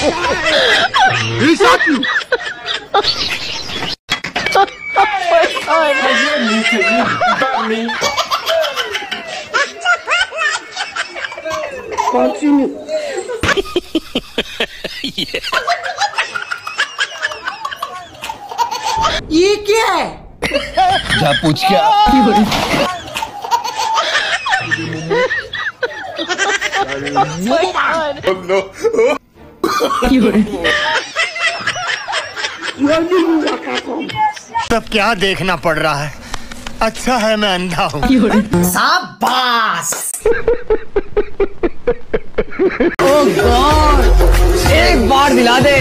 He shot you. Continue. ये क्या है जा पूछ क्या सब क्या देखना पड़ रहा है? अच्छा है मैं अंधा हूँ। शाबाश। एक बार दिला दे।